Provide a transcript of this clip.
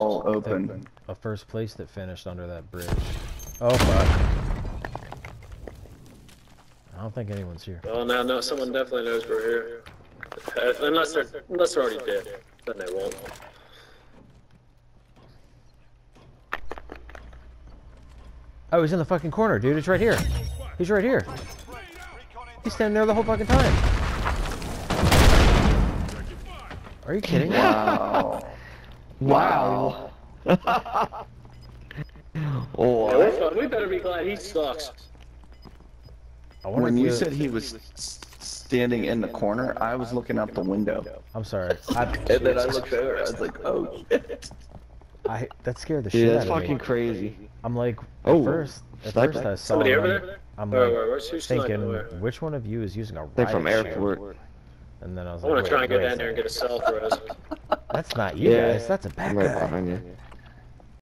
all open. A first place that finished under that bridge. Oh fuck. I don't think anyone's here. Oh no, no, someone definitely knows we're here. Uh, unless they're, unless they're already dead, then they won't. Oh, he's in the fucking corner, dude. It's right here. He's right here. He's standing there the whole fucking time. Are you kidding? me? Wow. Wow. oh, Yeah, we're. We better be glad he sucks. I wonder when you said he was standing in the corner, I was looking out the window. I'm sorry. I, And then I looked over, I was like, oh shit. I that scared the Dude, shit that's out of fucking crazy. I'm like, at Oh, first, at sniper. first I saw Somebody him. over there? I'm like where, where's who's sniping thinking, where? which one of you is using a They're from airport. shield? And then I was like, I want to try and get wait. down there and get a self res. That's not you Yeah. guys. That's a bad I'm right guy. behind you.